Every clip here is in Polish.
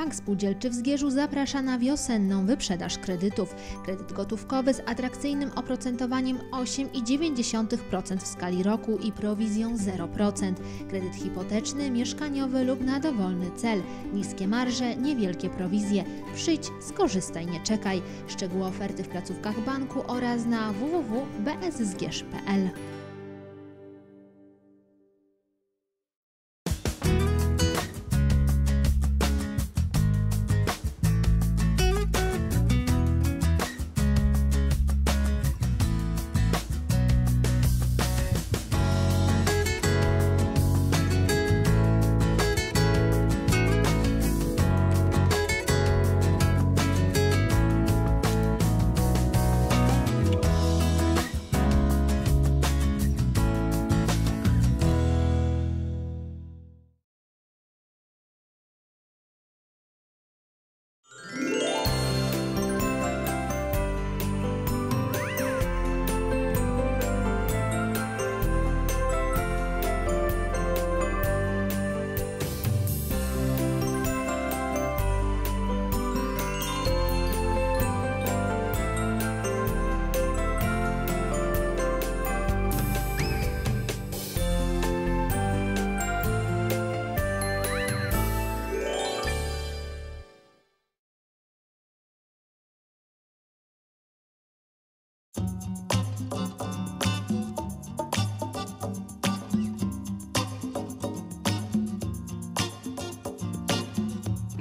Bank Spółdzielczy w Zgierzu zaprasza na wiosenną wyprzedaż kredytów. Kredyt gotówkowy z atrakcyjnym oprocentowaniem 8,9% w skali roku i prowizją 0%. Kredyt hipoteczny, mieszkaniowy lub na dowolny cel. Niskie marże, niewielkie prowizje. Przyjdź, skorzystaj, nie czekaj. Szczegóły oferty w placówkach banku oraz na www.bszgierz.pl.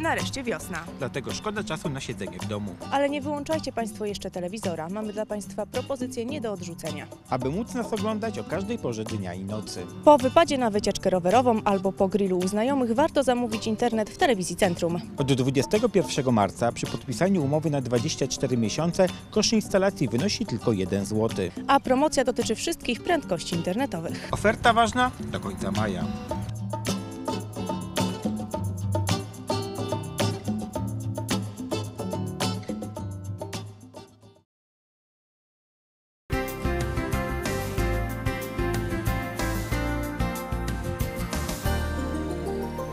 Nareszcie wiosna. Dlatego szkoda czasu na siedzenie w domu. Ale nie wyłączajcie Państwo jeszcze telewizora. Mamy dla Państwa propozycje nie do odrzucenia. Aby móc nas oglądać o każdej porze dnia i nocy. Po wypadzie na wycieczkę rowerową albo po grillu u znajomych warto zamówić internet w Telewizji Centrum. Od 21 marca przy podpisaniu umowy na 24 miesiące koszt instalacji wynosi tylko 1 zł. A promocja dotyczy wszystkich prędkości internetowych. Oferta ważna do końca maja.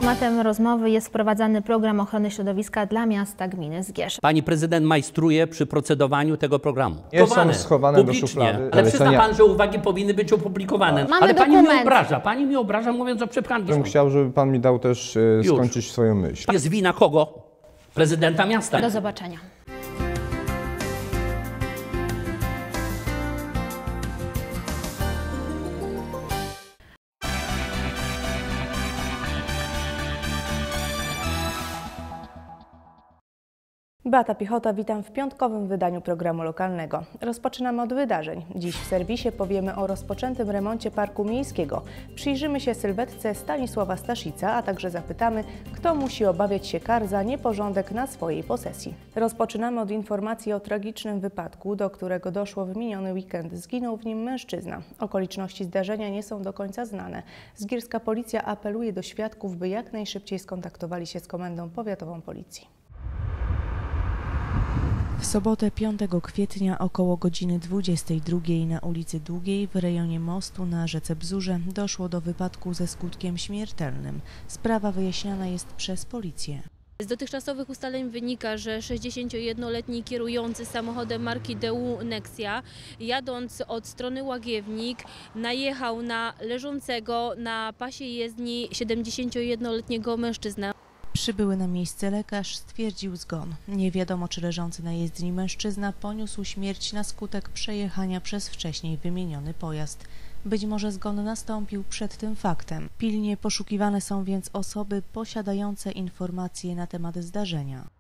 Tematem rozmowy jest wprowadzany program ochrony środowiska dla miasta gminy Zgierz. Pani prezydent majstruje przy procedowaniu tego programu. Nie są Schowane, schowane do publicznie. szuflady. Ale przyzna pan, że uwagi powinny być opublikowane. Mamy Ale pani mi dokument. obraża, pani mi obraża mówiąc o przepchanki. bym chciał, żeby pan mi dał też e, Już. skończyć swoją myśl. Jest wina kogo? Prezydenta miasta. Do zobaczenia. Beata Piechota, witam w piątkowym wydaniu programu lokalnego. Rozpoczynamy od wydarzeń. Dziś w serwisie powiemy o rozpoczętym remoncie Parku Miejskiego. Przyjrzymy się sylwetce Stanisława Staszica, a także zapytamy, kto musi obawiać się kar za nieporządek na swojej posesji. Rozpoczynamy od informacji o tragicznym wypadku, do którego doszło w miniony weekend. Zginął w nim mężczyzna. Okoliczności zdarzenia nie są do końca znane. Zgierska Policja apeluje do świadków, by jak najszybciej skontaktowali się z Komendą Powiatową Policji. W sobotę 5 kwietnia około godziny 22 na ulicy Długiej w rejonie mostu na rzece Bzurze doszło do wypadku ze skutkiem śmiertelnym. Sprawa wyjaśniana jest przez policję. Z dotychczasowych ustaleń wynika, że 61-letni kierujący samochodem marki DU Nexia, jadąc od strony Łagiewnik, najechał na leżącego na pasie jezdni 71-letniego mężczyznę. Przybyły na miejsce lekarz stwierdził zgon. Nie wiadomo, czy leżący na jezdni mężczyzna poniósł śmierć na skutek przejechania przez wcześniej wymieniony pojazd. Być może zgon nastąpił przed tym faktem. Pilnie poszukiwane są więc osoby posiadające informacje na temat zdarzenia.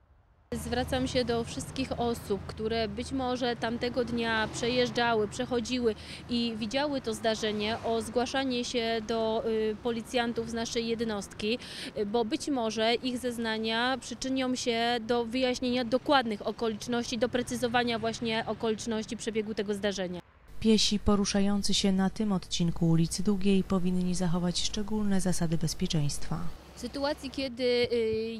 Zwracam się do wszystkich osób, które być może tamtego dnia przejeżdżały, przechodziły i widziały to zdarzenie, o zgłaszanie się do y, policjantów z naszej jednostki, y, bo być może ich zeznania przyczynią się do wyjaśnienia dokładnych okoliczności, doprecyzowania właśnie okoliczności przebiegu tego zdarzenia. Piesi poruszający się na tym odcinku ulicy Długiej powinni zachować szczególne zasady bezpieczeństwa. W sytuacji, kiedy y,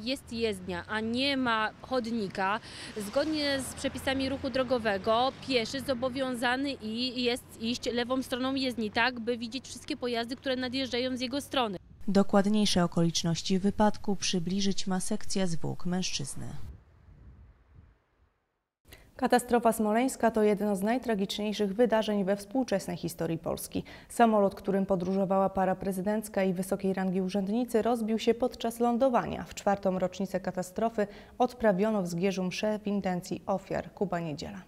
jest jezdnia, a nie ma chodnika, zgodnie z przepisami ruchu drogowego, pieszy zobowiązany i jest iść lewą stroną jezdni, tak by widzieć wszystkie pojazdy, które nadjeżdżają z jego strony. Dokładniejsze okoliczności wypadku przybliżyć ma sekcja zwłok mężczyzny. Katastrofa smoleńska to jedno z najtragiczniejszych wydarzeń we współczesnej historii Polski. Samolot, którym podróżowała para prezydencka i wysokiej rangi urzędnicy, rozbił się podczas lądowania. W czwartą rocznicę katastrofy odprawiono w Zgierzu mszę w intencji ofiar. Kuba Niedziela.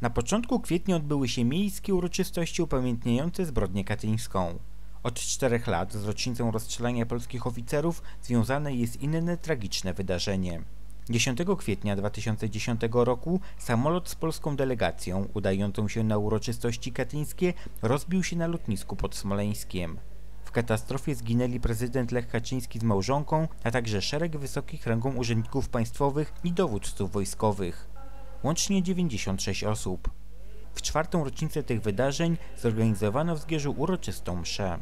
Na początku kwietnia odbyły się miejskie uroczystości upamiętniające zbrodnię katyńską. Od czterech lat z rocznicą rozstrzelania polskich oficerów związane jest inne tragiczne wydarzenie. 10 kwietnia 2010 roku samolot z polską delegacją udającą się na uroczystości katyńskie rozbił się na lotnisku pod Smoleńskiem. W katastrofie zginęli prezydent Lech Kaczyński z małżonką, a także szereg wysokich rangą urzędników państwowych i dowódców wojskowych. Łącznie 96 osób. W czwartą rocznicę tych wydarzeń zorganizowano w Zgierzu uroczystą mszę.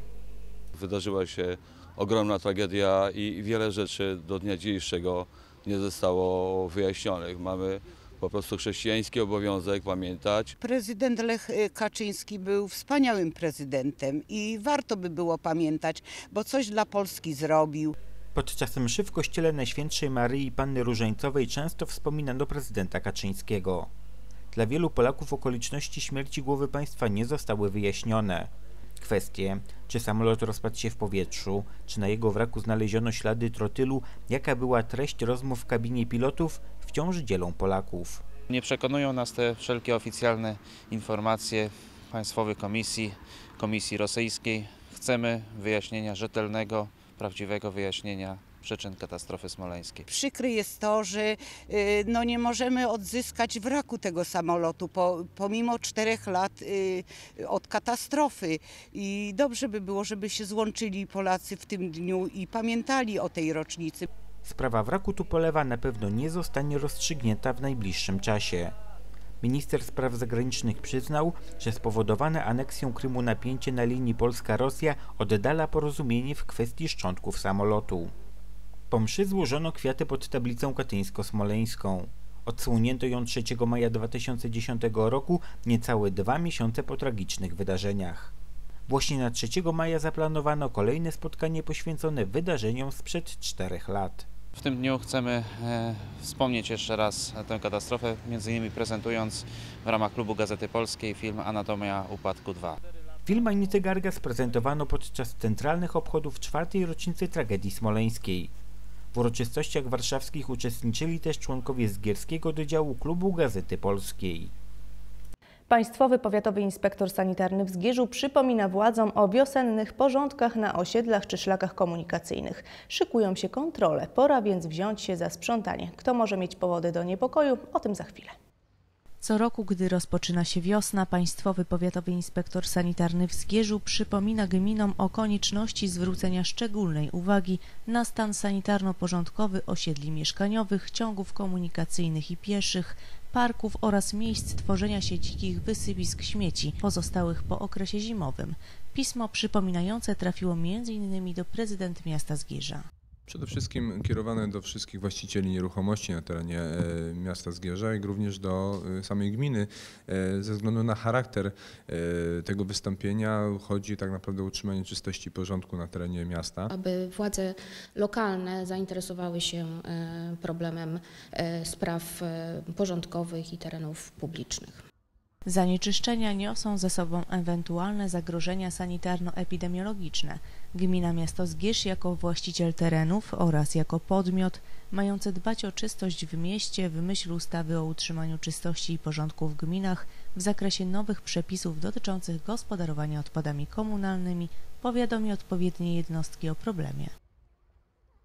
Wydarzyła się ogromna tragedia i wiele rzeczy do dnia dzisiejszego nie zostało wyjaśnionych. Mamy po prostu chrześcijański obowiązek pamiętać. Prezydent Lech Kaczyński był wspaniałym prezydentem i warto by było pamiętać, bo coś dla Polski zrobił. Podczas mszy w kościele Najświętszej Maryi Panny Różańcowej często wspominano prezydenta Kaczyńskiego. Dla wielu Polaków okoliczności śmierci głowy państwa nie zostały wyjaśnione. Kwestie, czy samolot rozpadł się w powietrzu, czy na jego wraku znaleziono ślady trotylu, jaka była treść rozmów w kabinie pilotów, wciąż dzielą Polaków. Nie przekonują nas te wszelkie oficjalne informacje Państwowej Komisji, Komisji Rosyjskiej. Chcemy wyjaśnienia rzetelnego, prawdziwego wyjaśnienia przyczyn katastrofy smoleńskiej. Przykre jest to, że y, no, nie możemy odzyskać wraku tego samolotu po, pomimo czterech lat y, od katastrofy. I dobrze by było, żeby się złączyli Polacy w tym dniu i pamiętali o tej rocznicy. Sprawa wraku Tupolewa na pewno nie zostanie rozstrzygnięta w najbliższym czasie. Minister spraw zagranicznych przyznał, że spowodowane aneksją Krymu napięcie na linii Polska-Rosja oddala porozumienie w kwestii szczątków samolotu. Po mszy złożono kwiaty pod tablicą katyńsko-smoleńską. Odsłonięto ją 3 maja 2010 roku, niecałe dwa miesiące po tragicznych wydarzeniach. Właśnie na 3 maja zaplanowano kolejne spotkanie poświęcone wydarzeniom sprzed czterech lat. W tym dniu chcemy e, wspomnieć jeszcze raz tę katastrofę, między innymi prezentując w ramach Klubu Gazety Polskiej film Anatomia Upadku 2. Film Anity Gargas prezentowano podczas centralnych obchodów czwartej rocznicy tragedii smoleńskiej. W uroczystościach warszawskich uczestniczyli też członkowie Zgierskiego Wydziału Klubu Gazety Polskiej. Państwowy Powiatowy Inspektor Sanitarny w Zgierzu przypomina władzom o wiosennych porządkach na osiedlach czy szlakach komunikacyjnych. Szykują się kontrole, pora więc wziąć się za sprzątanie. Kto może mieć powody do niepokoju? O tym za chwilę. Co roku, gdy rozpoczyna się wiosna, Państwowy Powiatowy Inspektor Sanitarny w Zgierzu przypomina gminom o konieczności zwrócenia szczególnej uwagi na stan sanitarno-porządkowy osiedli mieszkaniowych, ciągów komunikacyjnych i pieszych, parków oraz miejsc tworzenia się dzikich wysypisk śmieci pozostałych po okresie zimowym. Pismo przypominające trafiło m.in. do prezydent miasta Zgierza. Przede wszystkim kierowane do wszystkich właścicieli nieruchomości na terenie e, miasta Zgierza, jak również do e, samej gminy. E, Ze względu na charakter tego wystąpienia chodzi tak naprawdę o utrzymanie czystości i porządku na terenie miasta. aby władze lokalne zainteresowały się problemem spraw porządkowych i terenów publicznych. Zanieczyszczenia niosą ze sobą ewentualne zagrożenia sanitarno-epidemiologiczne. Gmina Miasto Zgierz jako właściciel terenów oraz jako podmiot mający dbać o czystość w mieście w myśl ustawy o utrzymaniu czystości i porządku w gminach w zakresie nowych przepisów dotyczących gospodarowania odpadami komunalnymi powiadomi odpowiednie jednostki o problemie.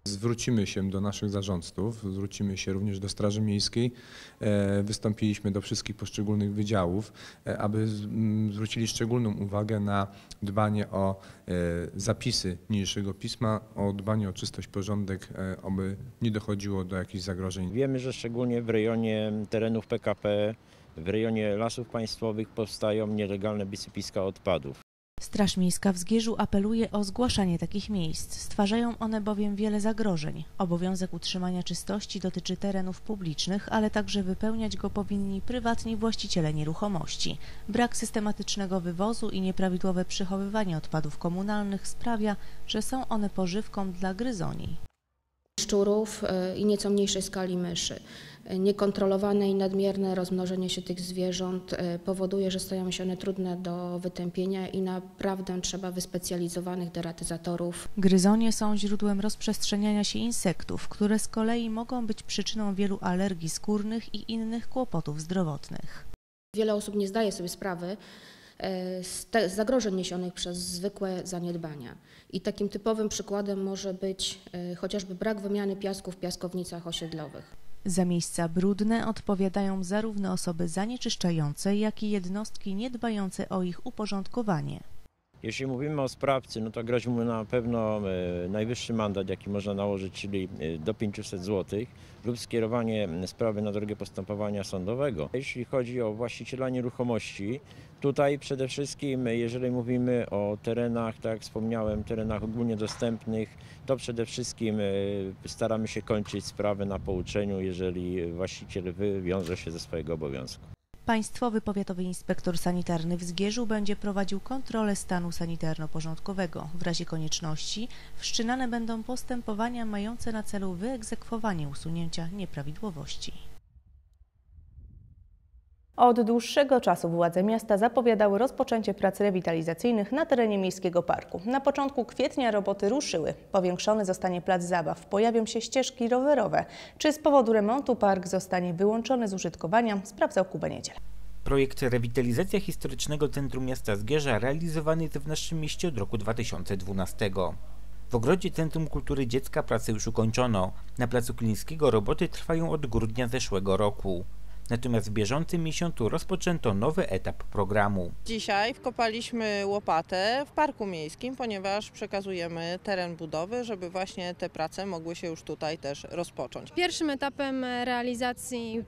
Zwrócimy się do naszych zarządców, zwrócimy się również do Straży Miejskiej. E, Wystąpiliśmy do wszystkich poszczególnych wydziałów, e, aby z- m, zwrócili szczególną uwagę na dbanie o e, zapisy niniejszego pisma, o dbanie o czystość, porządek, aby nie dochodziło do jakichś zagrożeń. Wiemy, że szczególnie w rejonie terenów PKP, w rejonie lasów państwowych powstają nielegalne wysypiska odpadów. Straż Miejska w Zgierzu apeluje o zgłaszanie takich miejsc. Stwarzają one bowiem wiele zagrożeń. Obowiązek utrzymania czystości dotyczy terenów publicznych, ale także wypełniać go powinni prywatni właściciele nieruchomości. Brak systematycznego wywozu i nieprawidłowe przechowywanie odpadów komunalnych sprawia, że są one pożywką dla gryzoni. Szczurów y, i nieco mniejszej skali myszy. Y, Niekontrolowane i nadmierne rozmnożenie się tych zwierząt y, powoduje, że stają się one trudne do wytępienia i naprawdę trzeba wyspecjalizowanych deratyzatorów. Gryzonie są źródłem rozprzestrzeniania się insektów, które z kolei mogą być przyczyną wielu alergii skórnych i innych kłopotów zdrowotnych. Wiele osób nie zdaje sobie sprawy e, z zagrożeń niesionych przez zwykłe zaniedbania. I takim typowym przykładem może być e, chociażby brak wymiany piasku w piaskownicach osiedlowych. Za miejsca brudne odpowiadają zarówno osoby zanieczyszczające, jak i jednostki niedbające o ich uporządkowanie. Jeśli mówimy o sprawcy, no to grozi mu na pewno e, najwyższy mandat, jaki można nałożyć, czyli e, do 500 zł lub skierowanie sprawy na drogę postępowania sądowego. Jeśli chodzi o właściciela nieruchomości, tutaj przede wszystkim, e, jeżeli mówimy o terenach, tak jak wspomniałem, terenach ogólnie dostępnych, to przede wszystkim staramy się kończyć sprawę na pouczeniu, jeżeli właściciel wywiąże się ze swojego obowiązku. Państwowy Powiatowy Inspektor Sanitarny w Zgierzu będzie prowadził kontrolę stanu sanitarno-porządkowego. W razie konieczności wszczynane będą postępowania mające na celu wyegzekwowanie usunięcia nieprawidłowości. Od dłuższego czasu władze miasta zapowiadały rozpoczęcie prac rewitalizacyjnych na terenie miejskiego parku. Na początku kwietnia roboty ruszyły. Powiększony zostanie plac zabaw, pojawią się ścieżki rowerowe. Czy z powodu remontu park zostanie wyłączony z użytkowania, sprawdzał Kuba Niedziel. Projekt Rewitalizacja Historycznego Centrum Miasta Zgierza realizowany jest w naszym mieście od roku 2012. W ogrodzie Centrum Kultury Dziecka pracę już ukończono. Na placu Klińskiego roboty trwają od grudnia zeszłego roku. Natomiast w bieżącym miesiącu rozpoczęto nowy etap programu. Dzisiaj wkopaliśmy łopatę w parku miejskim, ponieważ przekazujemy teren budowy, żeby właśnie te prace mogły się już tutaj też rozpocząć. Pierwszym etapem realizacji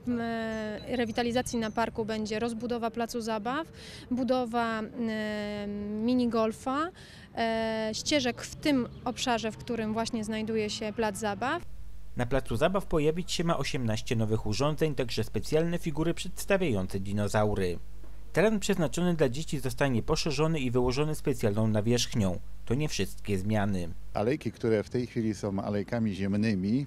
rewitalizacji na parku będzie rozbudowa placu zabaw, budowa minigolfa, e, ścieżek w tym obszarze, w którym właśnie znajduje się plac zabaw. Na placu zabaw pojawić się ma 18 nowych urządzeń, także specjalne figury przedstawiające dinozaury. Teren przeznaczony dla dzieci zostanie poszerzony i wyłożony specjalną nawierzchnią. To nie wszystkie zmiany. Alejki, które w tej chwili są alejkami ziemnymi,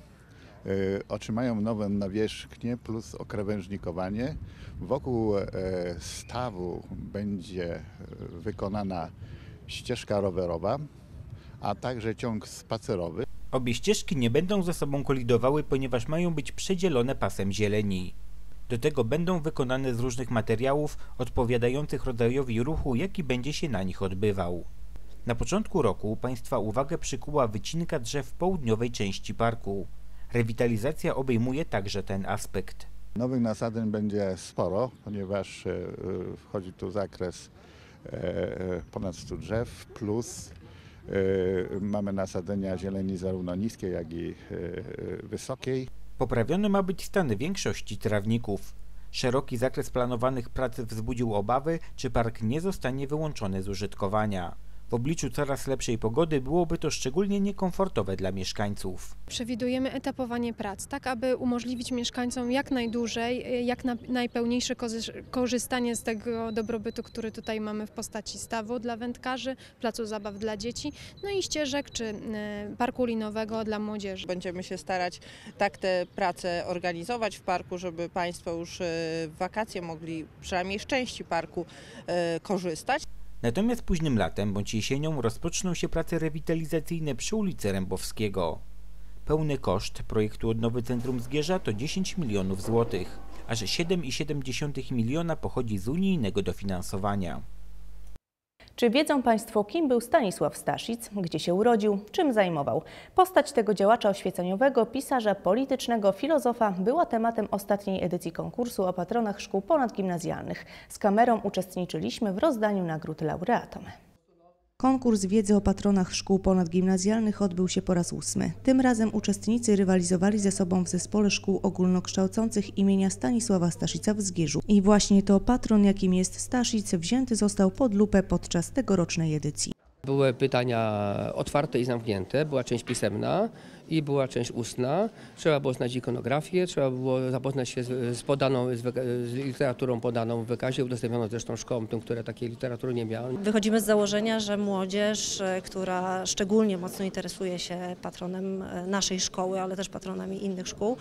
y, otrzymają nową nawierzchnię plus okrawężnikowanie. Wokół e, stawu będzie e, wykonana ścieżka rowerowa, a także ciąg spacerowy. Obie ścieżki nie będą ze sobą kolidowały, ponieważ mają być przedzielone pasem zieleni. Do tego będą wykonane z różnych materiałów odpowiadających rodzajowi ruchu, jaki będzie się na nich odbywał. Na początku roku Państwa uwagę przykuła wycinka drzew południowej części parku. Rewitalizacja obejmuje także ten aspekt. Nowych nasadzeń będzie sporo, ponieważ e, wchodzi tu zakres e, ponad 100 drzew, plus e, mamy nasadzenia zieleni zarówno niskiej, jak i wysokiej. Poprawiony ma być stan większości trawników. Szeroki zakres planowanych prac wzbudził obawy, czy park nie zostanie wyłączony z użytkowania. W obliczu coraz lepszej pogody byłoby to szczególnie niekomfortowe dla mieszkańców. Przewidujemy etapowanie prac, tak aby umożliwić mieszkańcom jak najdłużej, jak na, najpełniejsze korzystanie z tego dobrobytu, który tutaj mamy w postaci stawu dla wędkarzy, placu zabaw dla dzieci, no i ścieżek czy e, parku linowego dla młodzieży. Będziemy się starać tak te prace organizować w parku, żeby Państwo już e, w wakacje mogli przynajmniej z części parku e, korzystać. Natomiast późnym latem bądź jesienią rozpoczną się prace rewitalizacyjne przy ulicy Rębowskiego. Pełny koszt projektu odnowy Centrum Zgierza to 10 milionów złotych, aż 7,7 miliona pochodzi z unijnego dofinansowania. Czy wiedzą Państwo, kim był Stanisław Staszic, gdzie się urodził, czym zajmował? Postać tego działacza oświeceniowego, pisarza politycznego, filozofa była tematem ostatniej edycji konkursu o patronach szkół ponadgimnazjalnych. Z kamerą uczestniczyliśmy w rozdaniu nagród laureatom. Konkurs wiedzy o patronach szkół ponadgimnazjalnych odbył się po raz ósmy. Tym razem uczestnicy rywalizowali ze sobą w zespole szkół ogólnokształcących imienia Stanisława Staszica w Zgierzu. I właśnie to patron, jakim jest Staszic, wzięty został pod lupę podczas tegorocznej edycji. Były pytania otwarte i zamknięte, była część pisemna i była część ustna. Trzeba było znać ikonografię, trzeba było zapoznać się z, z podaną, z, z literaturą podaną w wykazie, udostępnioną zresztą szkołom, tym, które takiej literatury nie miały. Wychodzimy z założenia, że młodzież, e, która szczególnie mocno interesuje się patronem e, naszej szkoły, ale też patronami innych szkół,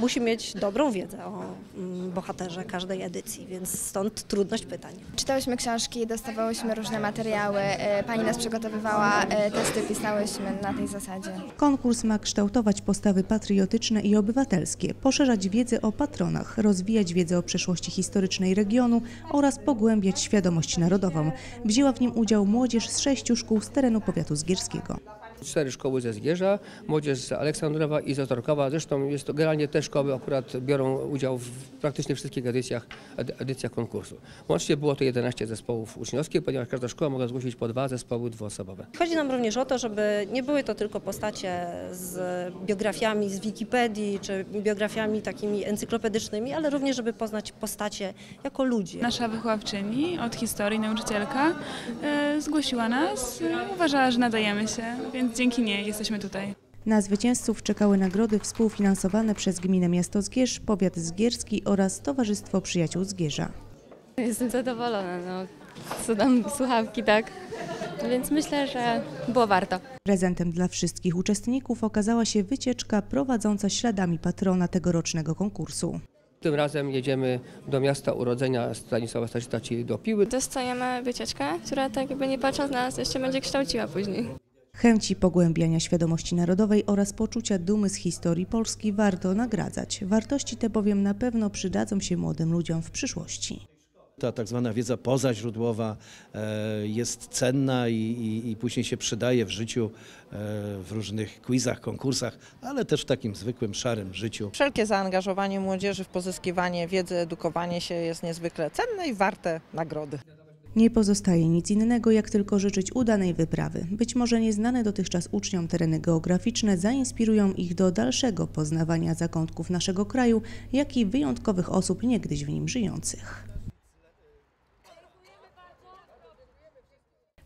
musi mieć dobrą wiedzę o mm, bohaterze każdej edycji, więc stąd trudność pytań. Czytałyśmy książki, dostawałyśmy różne materiały, e, pani nas przygotowywała, testy pisałyśmy na tej zasadzie. Konkurs ma kształtować postawy patriotyczne i obywatelskie, poszerzać wiedzę o patronach, rozwijać wiedzę o przeszłości historycznej regionu oraz pogłębiać świadomość narodową. Wzięła w nim udział młodzież z sześciu szkół z terenu powiatu zgierskiego. Cztery szkoły ze Zgierza, młodzież z Aleksandrowa i z Otorkowa. Zresztą jest to generalnie te szkoły akurat biorą udział w praktycznie wszystkich edycjach, edy- edycjach konkursu. Łącznie było to 11 zespołów uczniowskich, ponieważ każda szkoła mogła zgłosić po dwa zespoły dwuosobowe. Chodzi nam również o to, żeby nie były to tylko postacie z biografiami z Wikipedii czy biografiami takimi encyklopedycznymi, ale również, żeby poznać postacie jako ludzi. Nasza wychowawczyni od historii, nauczycielka, e, zgłosiła nas, e, uważała, że nadajemy się, więc dzięki niej jesteśmy tutaj. Na zwycięzców czekały nagrody współfinansowane przez Gminę Miasto Zgierz, Powiat Zgierski oraz Towarzystwo Przyjaciół Zgierza. Jestem zadowolona, no co tam słuchawki, tak? Więc myślę, że było warto. Prezentem dla wszystkich uczestników okazała się wycieczka prowadząca śladami patrona tegorocznego konkursu. Tym razem jedziemy do miasta urodzenia Stanisława Staszica, czyli do Piły. Dostajemy wycieczkę, która tak jakby nie patrząc na nas jeszcze będzie kształciła później. Chęci pogłębiania świadomości narodowej oraz poczucia dumy z historii Polski warto nagradzać. Wartości te bowiem na pewno przydadzą się młodym ludziom w przyszłości. Ta tak zwana wiedza pozaźródłowa e, jest cenna i, i, i później się przydaje w życiu, e, w różnych quizach, konkursach, ale też w takim zwykłym, szarym życiu. Wszelkie zaangażowanie młodzieży w pozyskiwanie wiedzy, edukowanie się jest niezwykle cenne i warte nagrody. Nie pozostaje nic innego, jak tylko życzyć udanej wyprawy. Być może nieznane dotychczas uczniom tereny geograficzne zainspirują ich do dalszego poznawania zakątków naszego kraju, jak i wyjątkowych osób niegdyś w nim żyjących.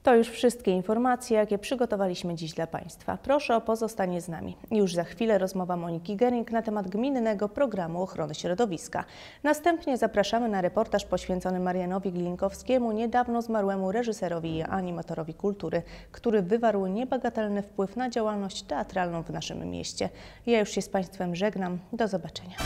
To już wszystkie informacje, jakie przygotowaliśmy dziś dla Państwa. Proszę o pozostanie z nami. Już za chwilę rozmowa Moniki Gering na temat gminnego programu ochrony środowiska. Następnie zapraszamy na reportaż poświęcony Marianowi Glinkowskiemu, niedawno zmarłemu reżyserowi i animatorowi kultury, który wywarł niebagatelny wpływ na działalność teatralną w naszym mieście. Ja już się z Państwem żegnam. Do zobaczenia.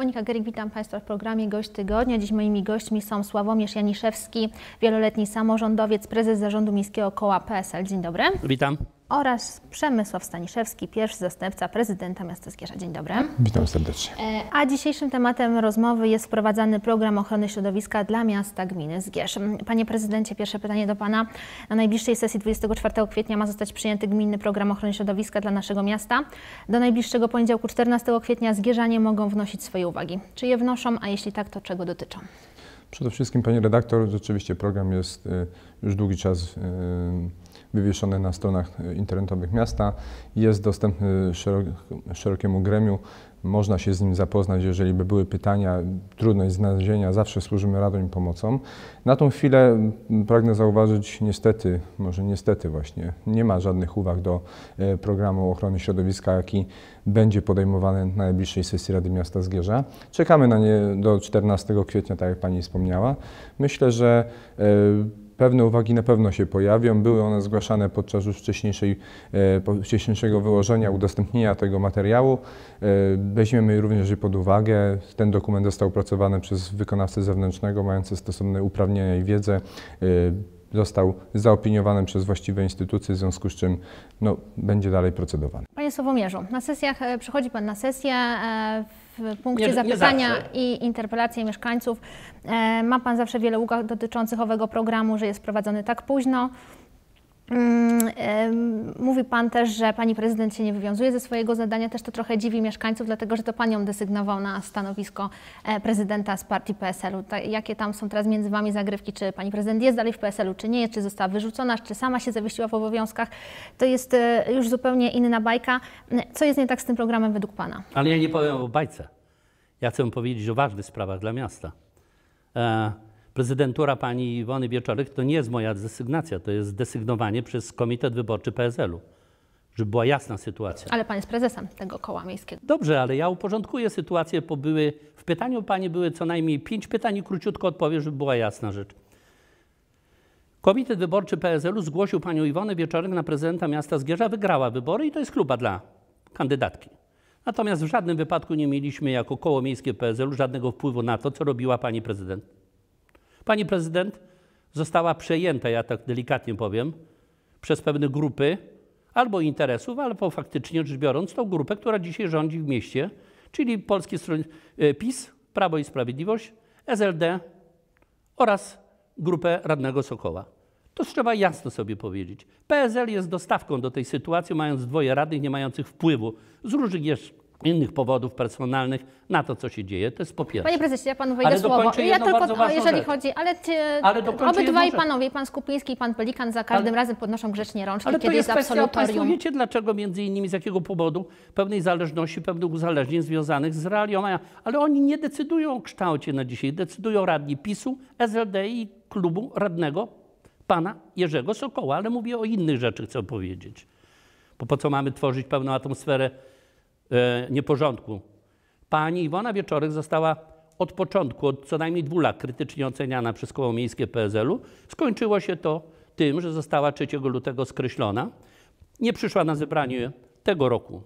Monika Gerik, witam Państwa w programie Gość Tygodnia. Dziś moimi gośćmi są Sławomierz Janiszewski, wieloletni samorządowiec, prezes zarządu miejskiego koła PSL. Dzień dobry. Witam. Oraz Przemysław Staniszewski, pierwszy zastępca prezydenta miasta Zgierza. Dzień dobry. Witam serdecznie. E, A dzisiejszym tematem rozmowy jest wprowadzany program ochrony środowiska dla miasta gminy Zgierz. Panie prezydencie, pierwsze pytanie do Pana. Na najbliższej sesji 24 kwietnia ma zostać przyjęty gminny program ochrony środowiska dla naszego miasta. Do najbliższego poniedziałku 14 kwietnia Zgierzanie mogą wnosić swoje uwagi. Czy je wnoszą, a jeśli tak, to czego dotyczą? Przede wszystkim, Pani redaktor, rzeczywiście program jest y, już długi czas y, wywieszony na stronach internetowych miasta. Jest dostępny szerok, szerokiemu gremium. Można się z nim zapoznać, jeżeli by były pytania, trudność znalezienia, zawsze służymy radą i pomocą. Na tą chwilę pragnę zauważyć, niestety, może niestety właśnie, nie ma żadnych uwag do e, programu ochrony środowiska, jaki będzie podejmowany na najbliższej sesji Rady Miasta Zgierza. Czekamy na nie do 14 kwietnia, tak jak Pani wspomniała. Myślę, że e, Pewne uwagi na pewno się pojawią. Były one zgłaszane podczas już wcześniejszej, e, wcześniejszego wyłożenia, udostępnienia tego materiału. E, Weźmiemy je również pod uwagę. Ten dokument został opracowany przez wykonawcę zewnętrznego, mający stosowne uprawnienia i wiedzę. E, został zaopiniowany przez właściwe instytucje, w związku z czym no, będzie dalej procedowany. Panie Sławomierzu, na sesjach przychodzi Pan na sesję w punkcie Nie- nie zapytania zawsze. i interpelacje mieszkańców. E, Ma Pan zawsze wiele uwag dotyczących owego programu, że jest prowadzony tak późno. Mm, Mówi Pan też, że Pani Prezydent się nie wywiązuje ze swojego zadania. Też to trochę dziwi mieszkańców, dlatego że to Pan ją desygnował na stanowisko e, prezydenta z partii PSL-u. Jakie tam są teraz między Wami zagrywki? Czy Pani Prezydent jest dalej w PSL-u, czy nie jest? Czy została wyrzucona, czy sama się zawiesiła w obowiązkach? To jest e, już zupełnie inna bajka. Co jest nie tak z tym programem według Pana? Ale ja nie powiem o bajce. Ja chcę powiedzieć o ważnych sprawach dla miasta. E, prezydentura pani Iwony Wieczorek to nie jest moja desygnacja, to jest desygnowanie przez Komitet Wyborczy PSL-u, żeby była jasna sytuacja. Ale Pan jest prezesem tego koła miejskiego. Dobrze, ale ja uporządkuję sytuację, bo były, w pytaniu pani były co najmniej pięć pytań i króciutko odpowiem, żeby była jasna rzecz. Komitet Wyborczy PSL-u zgłosił panią Iwonę Wieczorek na prezydenta miasta Zgierza, wygrała wybory i to jest kluba dla kandydatki. Natomiast w żadnym wypadku nie mieliśmy jako koło miejskie PSL-u żadnego wpływu na to, co robiła pani prezydent. Pani prezydent została przejęta, ja tak delikatnie powiem, przez pewne grupy albo interesów, albo faktycznie rzecz biorąc tą grupę, która dzisiaj rządzi w mieście, czyli Polskie e, PiS, Prawo i Sprawiedliwość, SLD oraz grupę radnego Sokoła. To trzeba jasno sobie powiedzieć. PSL jest dostawką do tej sytuacji, mając dwoje radnych nie mających wpływu z różnych jeszcze innych powodów personalnych na to, co się dzieje. To jest po pierwsze. Panie prezesie, ja panu wejdę Ale słowo. Ja tylko, jeżeli rzecz. chodzi, ale, ty, Ale obydwaj panowie, pan Skupiński i pan Pelikan za każdym razem podnoszą grzecznie rączki, Ale to kiedy jest jest Państwo absolutorium. wiecie dlaczego, między innymi z jakiego powodu, pewnej zależności, pewnych uzależnień związanych z realią, ale oni nie decydują o kształcie na dzisiaj, decydują radni PiSu, SLD i klubu radnego pana Jerzego Sokoła, ale mówię o innych rzeczy, chcę powiedzieć. Bo po co mamy tworzyć pewną atmosferę nieporządku? Pani Iwona Wieczorek została od początku, od co najmniej dwóch lat krytycznie oceniana przez koło miejskie PSL-u. Skończyło się to tym, że została 3 lutego skreślona. Nie przyszła na zebranie tego roku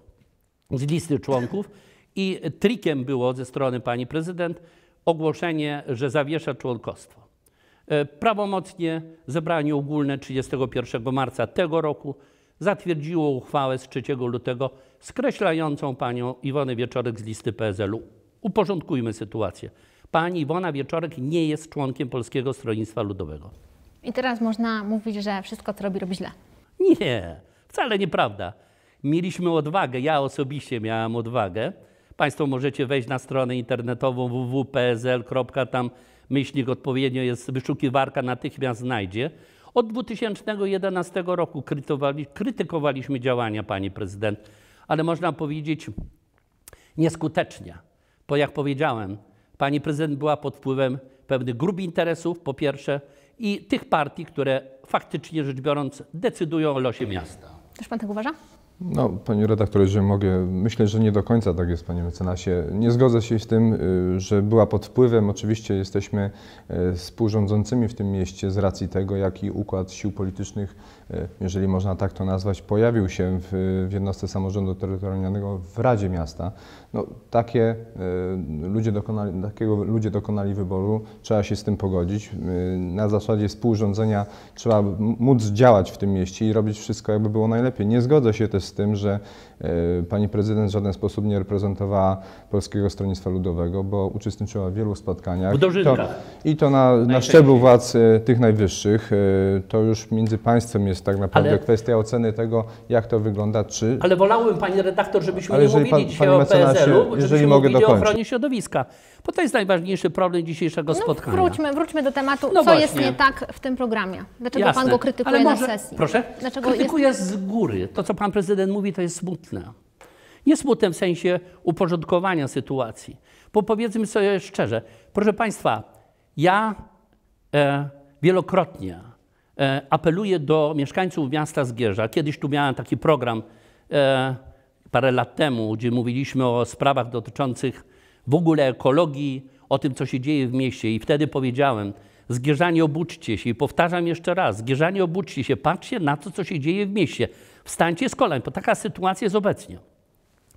z listy członków i trikiem było ze strony pani prezydent ogłoszenie, że zawiesza członkostwo. E, Prawomocnie zebranie ogólne 31 marca tego roku zatwierdziło uchwałę z 3 lutego skreślającą panią Iwonę Wieczorek z listy PSL-u. Uporządkujmy sytuację. Pani Iwona Wieczorek nie jest członkiem Polskiego Stronnictwa Ludowego. I teraz można mówić, że wszystko, co robi, robi źle. Nie, wcale nieprawda. Mieliśmy odwagę, ja osobiście miałem odwagę. Państwo możecie wejść na stronę internetową www.psl.tam, myślnik odpowiednio jest, wyszukiwarka natychmiast znajdzie. Od 2011 roku krytykowali, krytykowaliśmy działania pani prezydent, ale można powiedzieć nieskutecznie, bo jak powiedziałem, pani prezydent była pod wpływem pewnych grup interesów, po pierwsze, i tych partii, które faktycznie rzecz biorąc decydują o losie miasta. Też pan tak uważa? No, panie redaktor, jeżeli mogę, myślę, że nie do końca tak jest, panie mecenasie. Nie zgodzę się z tym, y, że była pod wpływem. Oczywiście jesteśmy y, współrządzącymi w tym mieście z racji tego, jaki układ sił politycznych, jeżeli można tak to nazwać, pojawił się w, w jednostce samorządu terytorialnego w Radzie Miasta. No, takie, y, ludzie dokonali, takiego ludzie dokonali wyboru, trzeba się z tym pogodzić. Y, Na zasadzie współrządzenia trzeba móc działać w tym mieście i robić wszystko, jakby było najlepiej. Nie zgodzę się też z tym, że pani prezydent w żaden sposób nie reprezentowała Polskiego Stronnictwa Ludowego, bo uczestniczyła w wielu spotkaniach. Dożynkach. To, I to na, na szczeblu władz y, tych najwyższych. Y, To już między państwem jest tak naprawdę Ale- kwestia oceny tego, jak to wygląda, czy Ale wolałbym, panie redaktor, żebyśmy Ale nie mówili pan- dzisiaj o PSL-u, jeżeli żebyśmy mogę mówili o dokończyć. ochronie środowiska, bo to jest najważniejszy problem dzisiejszego No, spotkania. wróćmy, wróćmy do tematu, No co właśnie. jest nie tak w tym programie. Dlaczego Jasne. pan go krytykuje Ale na może- sesji? Proszę? Dlaczego jest... Krytykuję z góry. To, co pan prezydent mówi, to jest smutne. Nie smutne w sensie uporządkowania sytuacji. Bo powiedzmy sobie szczerze, proszę państwa, ja e, wielokrotnie e, apeluję do mieszkańców miasta Zgierza. Kiedyś tu miałem taki program e, parę lat temu, gdzie mówiliśmy o sprawach dotyczących w ogóle ekologii, o tym, co się dzieje w mieście. I wtedy powiedziałem, Zgierzanie, obudźcie się. I powtarzam jeszcze raz, Zgierzanie, obudźcie się. Patrzcie na to, co się dzieje w mieście. Wstańcie z kolan, bo taka sytuacja jest obecnie.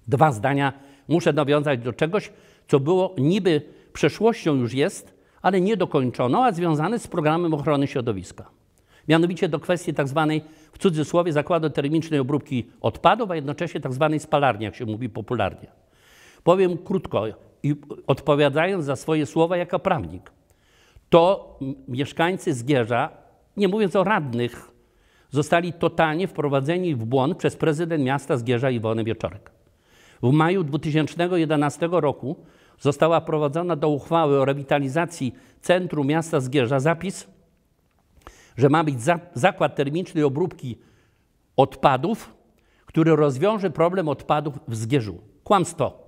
Dwa zdania muszę nawiązać do czegoś, co było niby przeszłością już jest, ale niedokończoną, a związane z programem ochrony środowiska. Mianowicie do kwestii tak zwanej, w cudzysłowie, zakładu termicznej obróbki odpadów, a jednocześnie tak zwanej spalarni, jak się mówi popularnie. Powiem krótko i odpowiadając za swoje słowa jako prawnik, to mieszkańcy Zgierza, nie mówiąc o radnych, zostali totalnie wprowadzeni w błąd przez prezydent miasta Zgierza Iwonę Wieczorek. W maju 2011 roku została wprowadzona do uchwały o rewitalizacji centrum miasta Zgierza zapis, że ma być za, zakład termicznej obróbki odpadów, który rozwiąże problem odpadów w Zgierzu. Kłamstwo.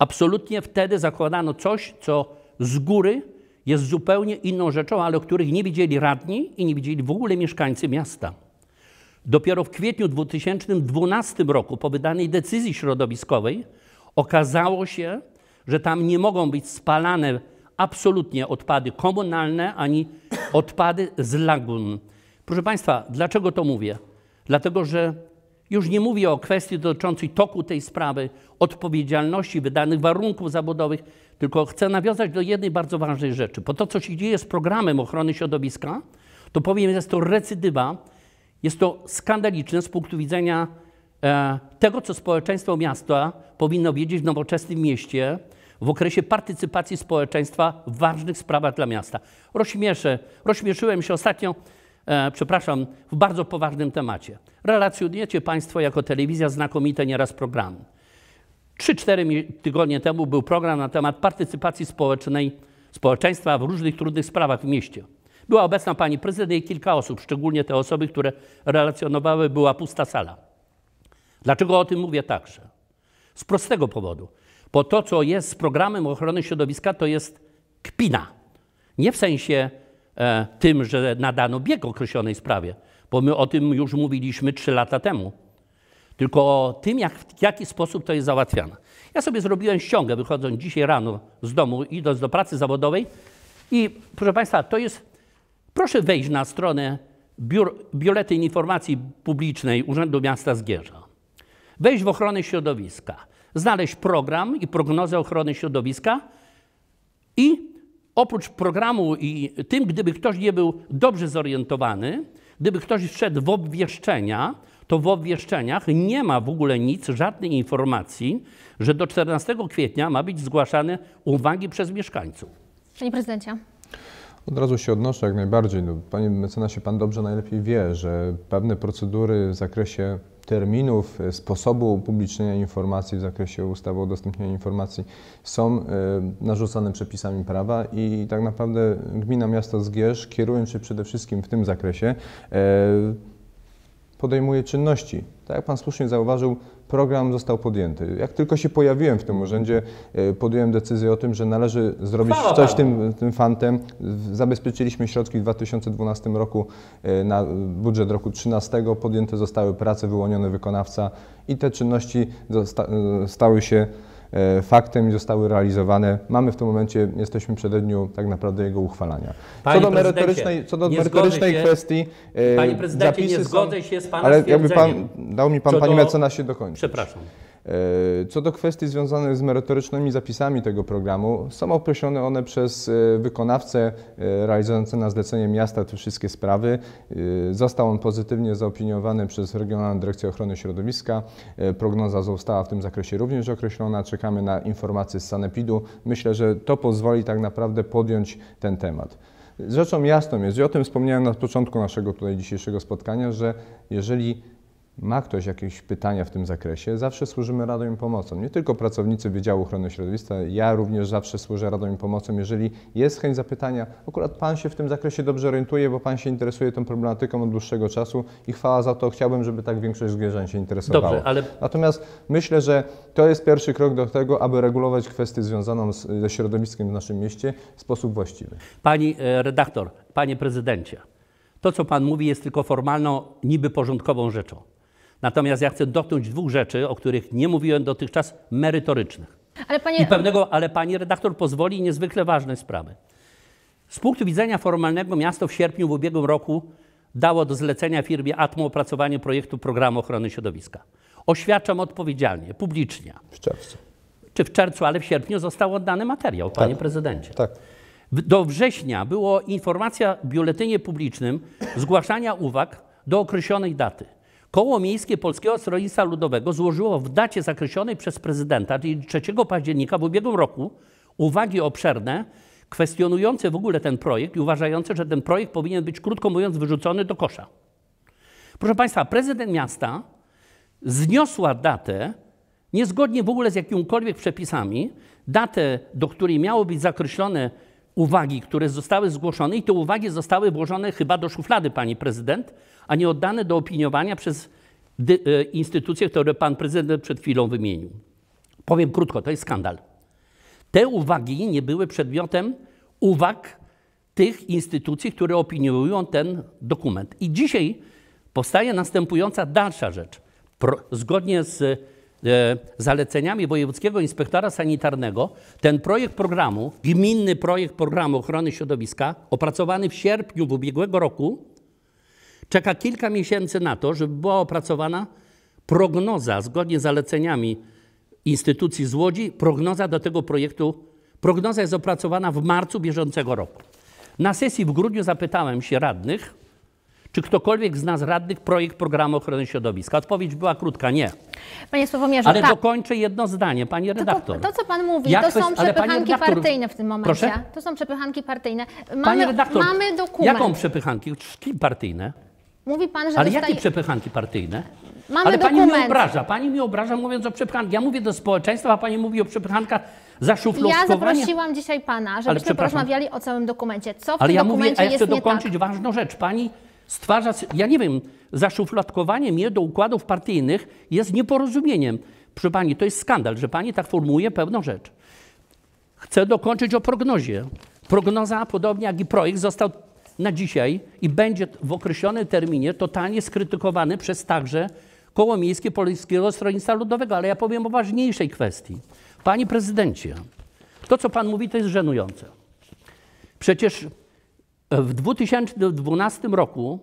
Absolutnie wtedy zakładano coś, co z góry jest zupełnie inną rzeczą, ale o których nie widzieli radni i nie widzieli w ogóle mieszkańcy miasta. Dopiero w kwietniu 2012 roku, po wydanej decyzji środowiskowej, okazało się, że tam nie mogą być spalane absolutnie odpady komunalne ani odpady z lagun. Proszę Państwa, dlaczego to mówię? Dlatego, że już nie mówię o kwestii dotyczącej toku tej sprawy, odpowiedzialności, wydanych warunków zawodowych, tylko chcę nawiązać do jednej bardzo ważnej rzeczy. Po to, co się dzieje z programem ochrony środowiska, to powiem, jest to recydywa, jest to skandaliczne z punktu widzenia e, tego, co społeczeństwo miasta powinno wiedzieć w nowoczesnym mieście w okresie partycypacji społeczeństwa w ważnych sprawach dla miasta. Rozśmieszę, rozśmieszyłem się ostatnio, e, przepraszam, w bardzo poważnym temacie. Relacjonujecie Państwo jako telewizja znakomite nieraz programy. Trzy-cztery tygodnie temu był program na temat partycypacji społecznej społeczeństwa w różnych trudnych sprawach w mieście. Była obecna pani prezydent i kilka osób, szczególnie te osoby, które relacjonowały, była pusta sala. Dlaczego o tym mówię także? Z prostego powodu. Bo to, co jest z programem ochrony środowiska, to jest kpina. Nie w sensie tym, że nadano bieg określonej sprawie, bo my o tym już mówiliśmy trzy lata temu, tylko o tym, jak, w jaki sposób to jest załatwiane. Ja sobie zrobiłem ściągę, wychodząc dzisiaj rano z domu, idąc do pracy zawodowej i proszę Państwa, to jest, proszę wejść na stronę biur, Biuletyn Informacji Publicznej Urzędu Miasta Zgierza. Wejść w ochronę środowiska, znaleźć program i prognozę ochrony środowiska i oprócz programu i tym, gdyby ktoś nie był dobrze zorientowany, gdyby ktoś wszedł w obwieszczenia, to w obwieszczeniach nie ma w ogóle nic, żadnej informacji, że do 14 kwietnia ma być zgłaszane uwagi przez mieszkańców. Panie prezydencie. Od razu się odnoszę jak najbardziej. No, panie mecenasie, pan dobrze najlepiej wie, że pewne procedury w zakresie terminów, sposobu upublicznienia informacji w zakresie ustawy o udostępnianiu informacji są y, narzucane przepisami prawa i tak naprawdę gmina miasta Zgierz, kierując się przede wszystkim w tym zakresie, y, podejmuje czynności. Tak jak Pan słusznie zauważył, program został podjęty. Jak tylko się pojawiłem w tym urzędzie, e, podjąłem decyzję o tym, że należy zrobić Chwała coś tym, tym fantem. Zabezpieczyliśmy środki w 2012 roku e, na budżet roku 2013. Podjęte zostały prace, wyłoniony wykonawca i te czynności e, stały się faktem i zostały realizowane. Mamy w tym momencie, jesteśmy przed dniu tak naprawdę jego uchwalania. Panie co do merytorycznej, co do merytorycznej się, kwestii, e, Panie prezydencie, nie zgodzę się z Pana Ale jakby pan, dał mi Pan, Co Panie do... mecenasie dokończyć. Przepraszam. E, co do kwestii związanych z merytorycznymi zapisami tego programu, są określone one przez e, wykonawcę e, realizujący na zlecenie miasta te wszystkie sprawy. Został on pozytywnie zaopiniowany przez Regionalną Dyrekcję Ochrony Środowiska. Prognoza została w tym zakresie również określona. Czekamy na informacje z Sanepidu. Myślę, że to pozwoli tak naprawdę podjąć ten temat. Rzeczą jasną jest, i o tym wspomniałem na początku naszego tutaj dzisiejszego spotkania, że jeżeli ma ktoś jakieś pytania w tym zakresie, zawsze służymy radą i pomocą. Nie tylko pracownicy Wydziału Ochrony Środowiska, ja również zawsze służę radą i pomocą. Jeżeli jest chęć zapytania, akurat Pan się w tym zakresie dobrze orientuje, bo Pan się interesuje tą problematyką od dłuższego czasu i chwała za to, chciałbym, żeby tak większość zwierzęt się interesowała. Dobrze, ale... Natomiast myślę, że to jest pierwszy krok do tego, aby regulować kwestię związaną z, ze środowiskiem w naszym mieście w sposób właściwy. Pani e, redaktor, Panie Prezydencie, to co Pan mówi jest tylko formalną, niby porządkową rzeczą. Natomiast ja chcę dotknąć dwóch rzeczy, o których nie mówiłem dotychczas, merytorycznych. Ale, panie... I pewnego, ale pani redaktor pozwoli niezwykle ważne sprawy. Z punktu widzenia formalnego miasto w sierpniu w ubiegłym roku dało do zlecenia firmie Atmo opracowanie projektu programu ochrony środowiska. Oświadczam odpowiedzialnie, publicznie. W czerwcu. Czy w czerwcu, ale w sierpniu został oddany materiał, panie tak. prezydencie. Tak. Do września była informacja w biuletynie publicznym zgłaszania uwag do określonej daty. Koło Miejskie Polskiego Stronnictwa Ludowego złożyło w dacie zakreślonej przez prezydenta, czyli 3 października w ubiegłym roku, uwagi obszerne, kwestionujące w ogóle ten projekt i uważające, że ten projekt powinien być, krótko mówiąc, wyrzucony do kosza. Proszę Państwa, prezydent miasta zniosła datę, niezgodnie w ogóle z jakimikolwiek przepisami, datę, do której miały być zakreślone uwagi, które zostały zgłoszone i te uwagi zostały włożone chyba do szuflady pani prezydent, a nie oddane do opiniowania przez e, instytucje, które pan prezydent przed chwilą wymienił. Powiem krótko, to jest skandal. Te uwagi nie były przedmiotem uwag tych instytucji, które opiniują ten dokument. I dzisiaj powstaje następująca dalsza rzecz. Pro, zgodnie z zaleceniami Wojewódzkiego Inspektora Sanitarnego, ten projekt programu, gminny projekt programu ochrony środowiska, opracowany w sierpniu w ubiegłego roku, czeka kilka miesięcy na to, żeby była opracowana prognoza zgodnie z zaleceniami instytucji z Łodzi, prognoza do tego projektu. Prognoza jest opracowana w marcu bieżącego roku. Na sesji w grudniu zapytałem się radnych, czy ktokolwiek z nas radnych projekt programu ochrony środowiska. Odpowiedź była krótka, nie. Panie Sławomirze, Ale tak. dokończę jedno zdanie, pani redaktor. To, co pan mówi, Ja to kwest- są pani przepychanki redaktor- partyjne w tym momencie. Proszę? To są przepychanki partyjne. Mamy, Pani redaktor, mamy dokument. jaką przepychanki? Partyjne? Mówi pan, że Ale dostaje... jakie przepychanki partyjne? Mamy Ale pani mi dokument. obraża, pani mi obraża mówiąc o przepychankach. Ja mówię do społeczeństwa, a pani mówi o przepychankach Ja zaszufladkowania. zaprosiłam dzisiaj pana, żebyśmy porozmawiali o całym dokumencie. Co w Ale tym ja mówię, dokumencie a ja chcę dokończyć tak? ważną rzecz. Pani stwarza, ja nie wiem, zaszufladkowanie mnie do układów partyjnych jest nieporozumieniem. Proszę pani, to jest skandal, że pani tak formułuje pewną rzecz. Chcę dokończyć o prognozie. Prognoza, podobnie jak i projekt, został na dzisiaj i będzie w określonym terminie totalnie skrytykowany przez także Koło Miejskie Polskiego Stronnictwa Ludowego. Ale ja powiem o ważniejszej kwestii. Panie prezydencie, to co pan mówi, to jest żenujące. Przecież w 2012 roku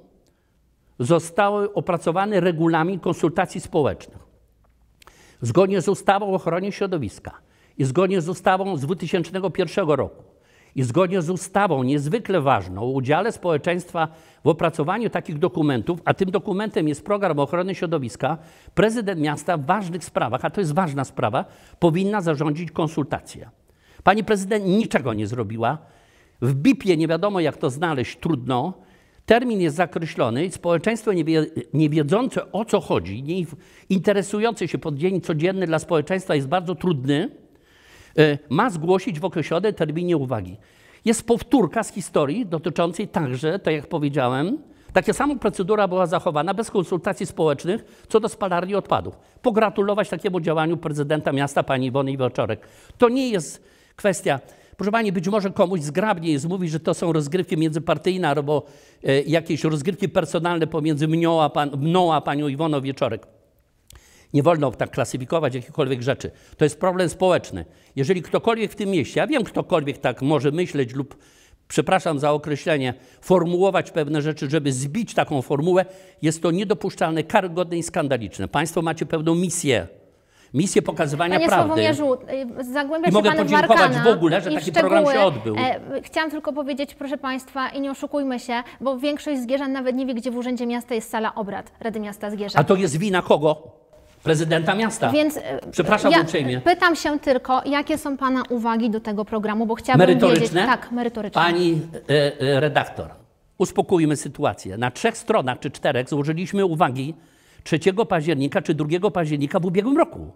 został opracowany regulamin konsultacji społecznych. Zgodnie z ustawą o ochronie środowiska i zgodnie z ustawą z 2001 roku i zgodnie z ustawą niezwykle ważną o udziale społeczeństwa w opracowaniu takich dokumentów, a tym dokumentem jest program ochrony środowiska, prezydent miasta w ważnych sprawach, a to jest ważna sprawa, powinna zarządzić konsultacje. Pani prezydent niczego nie zrobiła. W BIP-ie nie wiadomo, jak to znaleźć, trudno. Termin jest zakreślony i społeczeństwo nie, wie, nie wiedzące o co chodzi, nie interesujące się pod dzień codzienny dla społeczeństwa jest bardzo trudny, e, ma zgłosić w określonym terminie uwagi. Jest powtórka z historii dotyczącej także, tak jak powiedziałem, taka sama procedura była zachowana bez konsultacji społecznych co do spalarni odpadów. Pogratulować takiemu działaniu prezydenta miasta pani Iwony Iwoczorek. To nie jest kwestia, proszę pani, być może komuś zgrabnie jest mówić, że to są rozgrywki międzypartyjne albo e, jakieś rozgrywki personalne pomiędzy mną a, pan, mną a panią Iwoną Wieczorek. Nie wolno tak klasyfikować jakichkolwiek rzeczy. To jest problem społeczny. Jeżeli ktokolwiek w tym mieście, ja wiem, ktokolwiek tak może myśleć lub, przepraszam za określenie, formułować pewne rzeczy, żeby zbić taką formułę, jest to niedopuszczalne, karygodne i skandaliczne. Państwo macie pewną misję. Misję pokazywania Panie prawdy. Sławomierzu, y, zagłębia I się mogę podziękować w ogóle, że taki program się odbył. E, Chciałam tylko powiedzieć, proszę Państwa, i nie oszukujmy się, bo większość Zgierza nawet nie wie, gdzie w Urzędzie Miasta jest sala obrad Rady Miasta Zgierza. A to jest wina kogo? Prezydenta miasta. Więc e, Przepraszam ja uprzejmie. pytam się tylko, jakie są Pana uwagi do tego programu, bo chciałabym Merytoryczne? wiedzieć... Tak, merytoryczne. Pani e, redaktor, uspokójmy sytuację. Na trzech stronach czy czterech złożyliśmy uwagi 3 października czy 2 października w ubiegłym roku.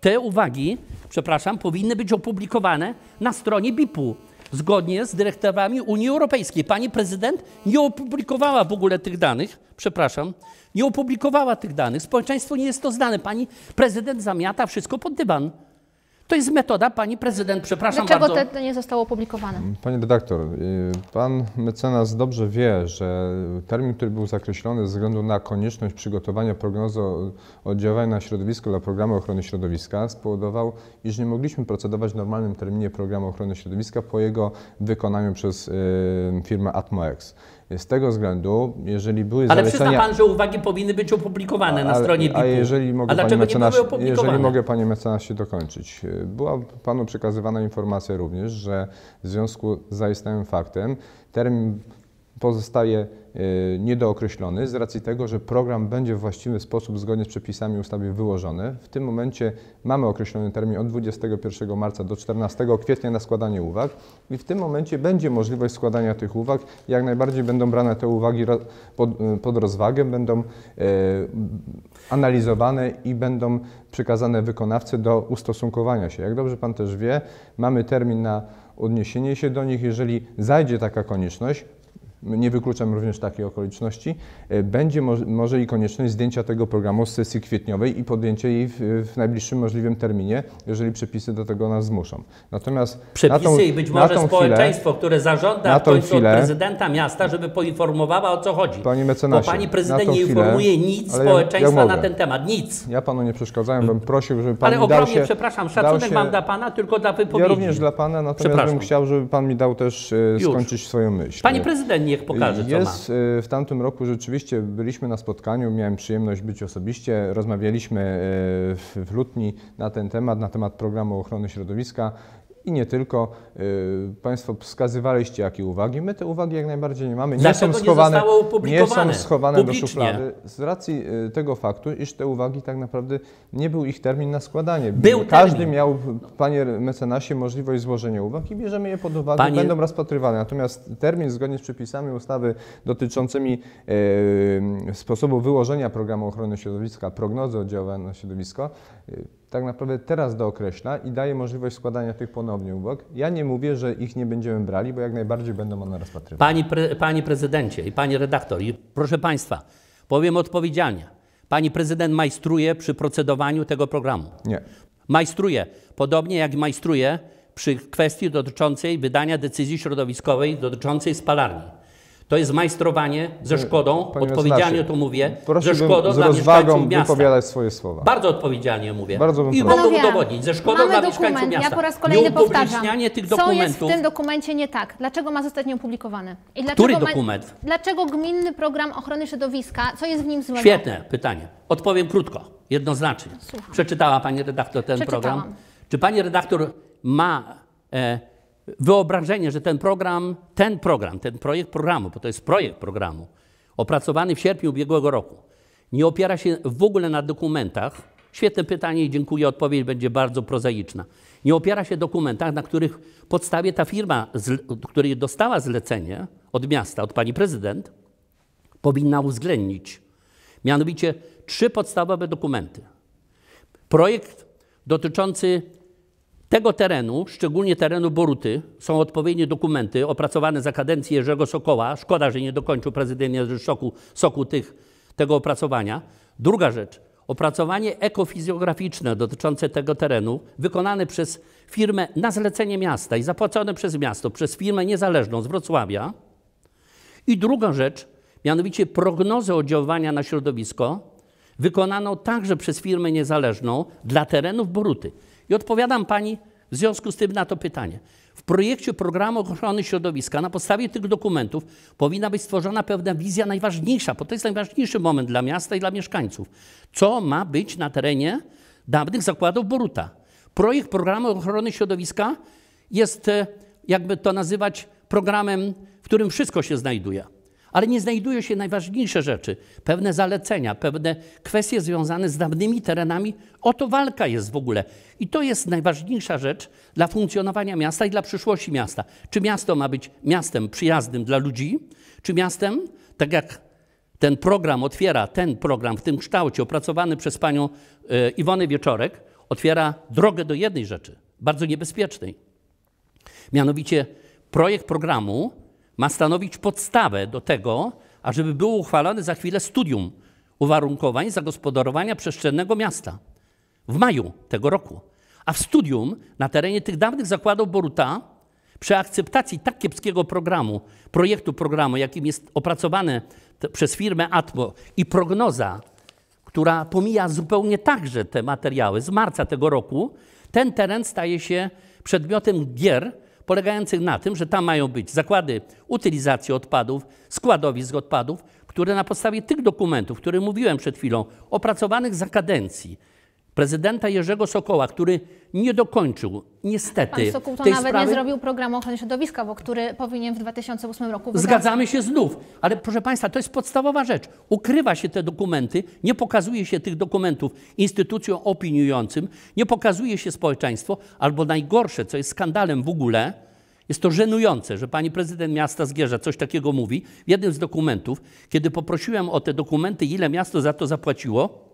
Te uwagi, przepraszam, powinny być opublikowane na stronie BIP-u zgodnie z dyrektywami Unii Europejskiej. Pani prezydent nie opublikowała w ogóle tych danych, przepraszam, nie opublikowała tych danych. Społeczeństwu nie jest to znane. Pani prezydent zamiata wszystko pod dywan. To jest metoda pani prezydent, przepraszam Dlaczego bardzo. to nie zostało opublikowane? Panie redaktor, y, pan mecenas dobrze wie, że termin, który był zakreślony ze względu na konieczność przygotowania prognozy oddziaływania na środowisko dla programu ochrony środowiska spowodował, iż nie mogliśmy procedować w normalnym terminie programu ochrony środowiska po jego wykonaniu przez y, firmę Atmoex. Z tego względu, jeżeli były Ale przyzna zalecenia... pan, że uwagi powinny być opublikowane na Ale- stronie BIP-u. A jeżeli mogę, a panie opublikowane? jeżeli mogę panie mecenasie dokończyć. Była panu przekazywana informacja również, że w związku z zaistniałym faktem termin pozostaje e, niedookreślony z racji tego, że program będzie w właściwy sposób zgodnie z przepisami ustawy wyłożony. W tym momencie mamy określony termin od 21 marca do 14 kwietnia na składanie uwag i w tym momencie będzie możliwość składania tych uwag. Jak najbardziej będą brane te uwagi pod, pod rozwagę, będą e, analizowane i będą przekazane wykonawcy do ustosunkowania się. Jak dobrze Pan też wie, mamy termin na odniesienie się do nich. Jeżeli zajdzie taka konieczność, nie wykluczam również takiej okoliczności, e, będzie mo- może i konieczność zdjęcia tego programu z sesji kwietniowej i podjęcia jej w, w najbliższym możliwym terminie, jeżeli przepisy do tego nas zmuszą. Natomiast na Przepisy tą, i być może społeczeństwo, które zażąda w końcu chwilę- od prezydenta miasta, żeby poinformowała o co chodzi. Panie mecenasie, Bo pani prezydent nie chwilę- informuje nic ale ja- społeczeństwa ja na ten temat. Nic. Ja panu nie przeszkadzałem, bym prosił, żeby pan Ale mi dał ogromnie się... przepraszam, szacunek się- mam dla pana, tylko dla wypowiedzi. Ja również dla pana, natomiast bym chciał, żeby pan mi dał też e, Już. skończyć swoją myśl. Pani prezydent niech pokaże, co Jest ma. e, w tamtym roku rzeczywiście byliśmy na spotkaniu, miałem przyjemność być osobiście, rozmawialiśmy w, w Lutni na ten temat, na temat programu ochrony środowiska. I nie tylko. E, Państwo wskazywaliście jakie uwagi. My te uwagi jak najbardziej nie mamy. Nie Dlaczego są nie schowane, nie opublikowane są schowane do szuflady z racji e, tego faktu, iż te uwagi tak naprawdę nie był ich termin na składanie. Był Każdy termin. miał, panie mecenasie, możliwość złożenia uwag i bierzemy je pod uwagę, Panie- będą rozpatrywane. Natomiast termin zgodnie z przepisami ustawy dotyczącymi e, sposobu wyłożenia programu ochrony środowiska, prognozy oddziaływania na środowisko, e, tak naprawdę teraz dookreśla i daje możliwość składania tych ponownie uwag. Ja nie mówię, że ich nie będziemy brali, bo jak najbardziej będą one rozpatrywane. Pani, pre, panie prezydencie i pani redaktor, i proszę państwa, powiem odpowiedzialnie. Pani prezydent majstruje przy procedowaniu tego programu. Nie. Majstruje, podobnie jak majstruje przy kwestii dotyczącej wydania decyzji środowiskowej dotyczącej spalarni. To jest majstrowanie ze szkodą, Panie odpowiedzialnie mecenasie, to mówię, ze szkodą z dla rozwagą mieszkańców miasta. wypowiadać swoje słowa. Bardzo odpowiedzialnie mówię. Bardzo bym I prosił. mogę Panowie, udowodnić, ze szkodą mamy dla dokument. mieszkańców miasta. Ja po raz kolejny powtarzam. Nieupublicznianie tych Co jest w dokumentów. tym dokumencie nie tak? Dlaczego ma zostać nieopublikowany? I dlaczego Który ma- dokument? Dlaczego gminny program ochrony środowiska, co jest w nim złego? Świetne pytanie. Odpowiem krótko, jednoznacznie. Słucham. Przeczytała Pani redaktor ten Przeczytałam. program? Czy Pani redaktor ma e, wyobrażenie, że ten program, ten program, ten projekt programu, bo to jest projekt programu, opracowany w sierpniu ubiegłego roku, nie opiera się w ogóle na dokumentach? Świetne pytanie i dziękuję, odpowiedź będzie bardzo prozaiczna. Nie opiera się dokumentach, na których podstawie ta firma, której dostała zlecenie od miasta, od pani prezydent, powinna uwzględnić mianowicie trzy podstawowe dokumenty. Projekt dotyczący tego terenu, szczególnie terenu Boruty, są odpowiednie dokumenty opracowane za kadencji Jerzego Sokoła. Szkoda, że nie dokończył prezydent Jerzy Soku, Soku tych, tego opracowania. Druga rzecz, opracowanie ekofizjograficzne dotyczące tego terenu, wykonane przez firmę na zlecenie miasta i zapłacone przez miasto, przez firmę niezależną z Wrocławia. I druga rzecz, mianowicie prognozę oddziaływania na środowisko, wykonaną także przez firmę niezależną dla terenów Boruty. I odpowiadam Pani w związku z tym na to pytanie. W projekcie programu ochrony środowiska na podstawie tych dokumentów powinna być stworzona pewna wizja najważniejsza, bo to jest najważniejszy moment dla miasta i dla mieszkańców. Co ma być na terenie dawnych zakładów Boruta? Projekt programu ochrony środowiska jest, e, jakby to nazywać, programem, w którym wszystko się znajduje. Ale nie znajdują się najważniejsze rzeczy, pewne zalecenia, pewne kwestie związane z dawnymi terenami. O to walka jest w ogóle. I to jest najważniejsza rzecz dla funkcjonowania miasta i dla przyszłości miasta. Czy miasto ma być miastem przyjaznym dla ludzi, czy miastem, tak jak ten program otwiera, ten program w tym kształcie opracowany przez panią e, Iwonę Wieczorek, otwiera drogę do jednej rzeczy, bardzo niebezpiecznej. Mianowicie projekt programu ma stanowić podstawę do tego, ażeby było uchwalone za chwilę studium uwarunkowań zagospodarowania przestrzennego miasta w maju tego roku. A w studium na terenie tych dawnych zakładów Boruta, przy akceptacji tak kiepskiego programu, projektu programu, jakim jest opracowany te, przez firmę Atmo i prognoza, która pomija zupełnie także te materiały z marca tego roku, ten teren staje się przedmiotem gier polegających na tym, że tam mają być zakłady utylizacji odpadów, składowisk odpadów, które na podstawie tych dokumentów, które mówiłem przed chwilą, opracowanych za kadencji prezydenta Jerzego Sokoła, który nie dokończył niestety Pan Sokół to tej nawet sprawy. nie zrobił programu ochrony środowiska, bo który powinien w 2008 roku wygasnąć. Zgadzamy się znów, ale proszę Państwa, to jest podstawowa rzecz. Ukrywa się te dokumenty, nie pokazuje się tych dokumentów instytucjom opiniującym, nie pokazuje się społeczeństwo, albo najgorsze, co jest skandalem w ogóle, jest to żenujące, że pani prezydent miasta Zgierza coś takiego mówi. W jednym z dokumentów, kiedy poprosiłem o te dokumenty, ile miasto za to zapłaciło,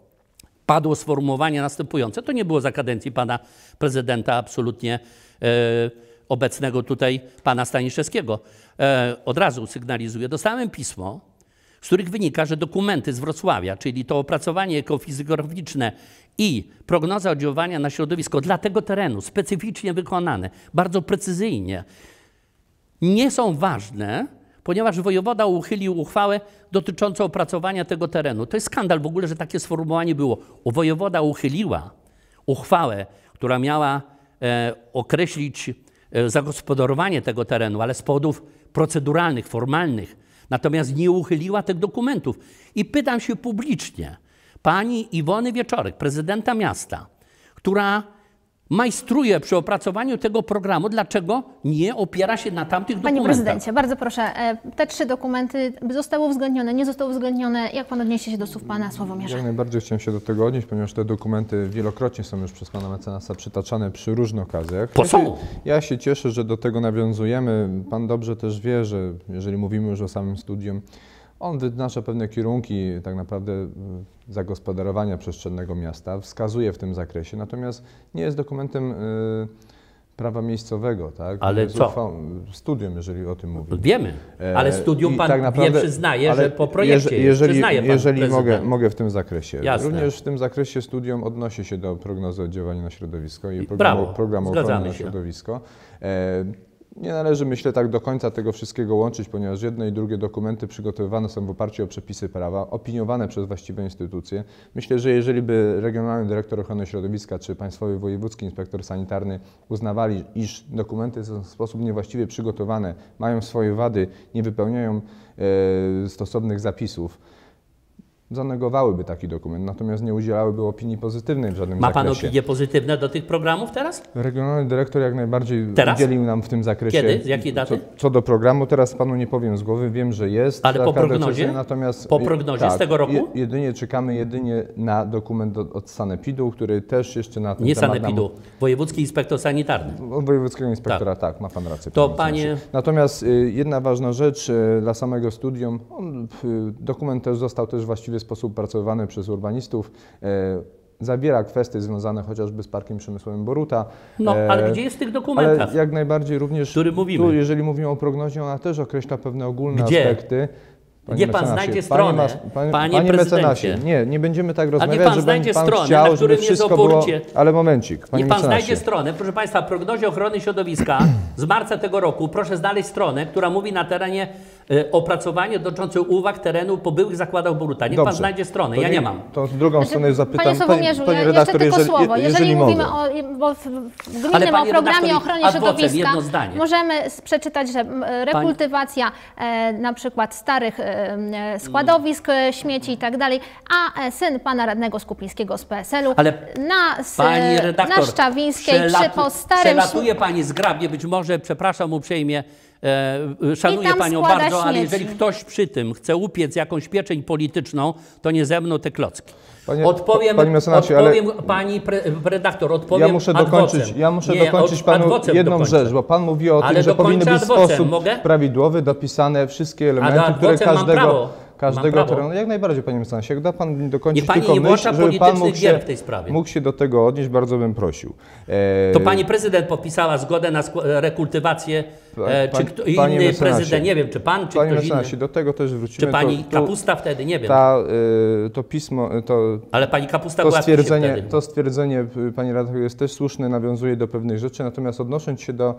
padło sformułowanie następujące. To nie było za kadencji pana prezydenta absolutnie e, obecnego tutaj, pana Staniszewskiego. E, od razu sygnalizuję. Dostałem pismo, z których wynika, że dokumenty z Wrocławia, czyli to opracowanie ekofizykograficzne i prognoza oddziaływania na środowisko dla tego terenu, specyficznie wykonane, bardzo precyzyjnie, nie są ważne, ponieważ wojewoda uchylił uchwałę dotyczącą opracowania tego terenu. To jest skandal w ogóle, że takie sformułowanie było. Wojewoda uchyliła uchwałę, która miała e, określić e, zagospodarowanie tego terenu, ale z powodów proceduralnych, formalnych. Natomiast nie uchyliła tych dokumentów. I pytam się publicznie pani Iwony Wieczorek, prezydenta miasta, która majstruje przy opracowaniu tego programu, dlaczego nie opiera się na tamtych Panie dokumentach. prezydencie, bardzo proszę, e, te trzy dokumenty zostały uwzględnione, nie zostały uwzględnione. Jak pan odniesie się do słów pana Sławomierza? Jak najbardziej chciałem się do tego odnieść, ponieważ te dokumenty wielokrotnie są już przez pana mecenasa przytaczane przy różnych okazjach. Po się, ja się cieszę, że do tego nawiązujemy. Pan dobrze też wie, że jeżeli mówimy już o samym studium, on wyznacza pewne kierunki tak naprawdę zagospodarowania przestrzennego miasta, wskazuje w tym zakresie, natomiast nie jest dokumentem y, prawa miejscowego, tak? Ale co? uchwał- Studium, jeżeli o tym mówimy. Wiemy, ale E, studium i pan nie przyznaje, że po projekcie. Jeżeli, Przyznaje pan jeżeli mogę, mogę w tym zakresie. Jasne. Również w tym zakresie studium odnosi się do prognozy oddziaływania na środowisko i I programu, programu ochrony na środowisko. E, nie należy, myślę, tak do końca tego wszystkiego łączyć, ponieważ jedne i drugie dokumenty przygotowywane są w oparciu o przepisy prawa, opiniowane przez właściwe instytucje. Myślę, że jeżeli by Regionalny Dyrektor Ochrony Środowiska czy Państwowy Wojewódzki Inspektor Sanitarny uznawali, iż dokumenty są w sposób niewłaściwie przygotowane, mają swoje wady, nie wypełniają e, stosownych zapisów, zanegowałyby taki dokument, natomiast nie udzielałyby opinii pozytywnej w żadnym Ma pan zakresie. opinie pozytywne do tych programów teraz? Regionalny dyrektor jak najbardziej Teraz? udzielił nam w tym zakresie. Kiedy? Z jakiej daty? Co, co do programu, teraz panu nie powiem z głowy, wiem, że jest. Ale po prognozie? Natomiast Po prognozie z tego roku? je- jedynie czekamy jedynie na dokument od, od Sanepidu, który też jeszcze na ten Nie temat Sanepidu, Wojewódzki Inspektor Sanitarny. Nam, od wojewódzkiego inspektora, tak. ma pan rację. To panie Natomiast y, jedna ważna rzecz y, dla samego studium, on, y, dokument też został też w sposób opracowany przez urbanistów. y, Zawiera kwestie związane chociażby z Parkiem Przemysłowym Boruta. No, E, ale gdzie jest w tych dokumentach? Ale jak najbardziej również, Który mówimy? Tu, jeżeli mówimy o prognozie, ona też określa pewne ogólne Gdzie? aspekty. Gdzie pan mecenasie, znajdzie panie stronę? mas- Panie, Panie panie mecenasie, nie, nie będziemy tak rozmawiać, pan znajdzie pan stronę, chciał, na żeby którym jest wszystko było... Ale momencik, panie Niech pan mecenasie. znajdzie stronę, proszę Państwa, w prognozie ochrony środowiska z marca tego roku proszę znaleźć stronę, która mówi na terenie e, opracowanie dotyczące uwag terenu po byłych zakładach Boruta. Niech pan Dobrze. znajdzie stronę, To ja nie nie- mam. To z drugą stronę zapytam. Panie Sławomierzu, panie redaktor, jeszcze tylko jeżeli, słowo. je- Jeżeli, mówimy mogę. o, bo w, gminnym o programie ochrony środowiska jedno zdanie. możemy przeczytać, że rekultywacja e, na przykład starych e, e, składowisk e, śmieci i tak dalej, a e, syn pana radnego Skupińskiego z PSL-u Ale na, s- Pani redaktor, na Szczawińskiej przy przelatu- po starym przelatuje Pani zgrabnie, być może, przepraszam uprzejmie, e, szanuję tam Panią składa bardzo, ale śmieci. jeżeli ktoś przy tym chce upiec jakąś pieczeń polityczną, to nie ze mną te klocki. Panie- odpowiem, panie mecenasie, ale- odpowiem Pani pre, redaktor, odpowiem Ja muszę dokończyć, ja muszę Nie, dokończyć panu jedną dokończę. rzecz, bo pan mówi o Ale tym, że powinny być ad w vocem. sposób Mogę? prawidłowy dopisane wszystkie elementy, które każdego, prawo. każdego terenu. Jak najbardziej, panie mecenasie, jak da pan mi dokończyć pani tylko nie myśl, żeby pan politycznych mógł się, w tej sprawie. mógł się do tego odnieść, bardzo bym prosił. E, To pani prezydent podpisała zgodę na skła- e, czy Pan- kto, panie inny prezydent, nie wiem, czy pan, czy Panie ktoś mecenasie, inny. do tego też wrócimy. Czy pani To- Kapusta wtedy, nie wiem. Ta, y, to pismo, to, Ale pani Kapusta to była stwierdzenie, wtedy. to stwierdzenie, y, pani redaktor, jest też słuszne, nawiązuje do pewnych rzeczy, natomiast odnosząc się do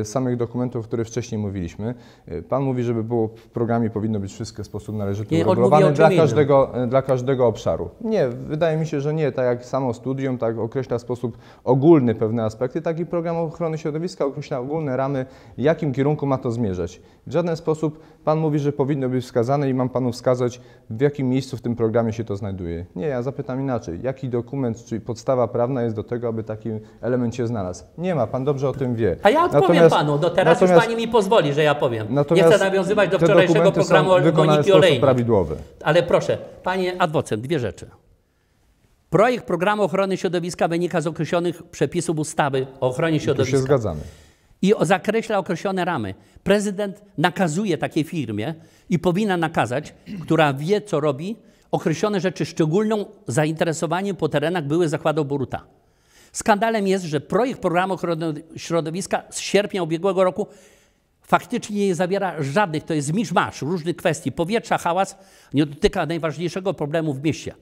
y, samych dokumentów, o których wcześniej mówiliśmy, y, pan mówi, żeby było w programie powinno być wszystko w sposób należyty, czym dla każdego, e, dla każdego obszaru. Nie, wydaje mi się, że nie. Tak jak samo studium, tak określa w sposób ogólny pewne aspekty, tak i program ochrony środowiska określa ogólne ramy, jakim kierunku ma to zmierzać. W żaden sposób Pan mówi, że powinno być wskazane i mam Panu wskazać, w jakim miejscu w tym programie się to znajduje. Nie, ja zapytam inaczej. Jaki dokument, czyli podstawa prawna jest do tego, aby taki element się znalazł? Nie ma, Pan dobrze o tym wie. A ja odpowiem Natomiast- panu, no teraz już pani mi pozwoli, że ja powiem. Nie chcę nawiązywać do wczorajszego programu Moniki Olejnik. prawidłowy. Ale proszę, panie adwocent, dwie rzeczy. Projekt programu ochrony środowiska wynika z określonych przepisów ustawy o ochronie Tu środowiska. się zgadzamy. I zakreśla określone ramy. Prezydent nakazuje takiej firmie i powinna nakazać, która wie, co robi, określone rzeczy szczególną zainteresowaniem po terenach były zakładów Boruta. Skandalem jest, że projekt programu ochrony środowiska z sierpnia ubiegłego roku faktycznie nie zawiera żadnych, to jest miszmasz różnych kwestii. Powietrza, hałas nie dotyka najważniejszego problemu w mieście.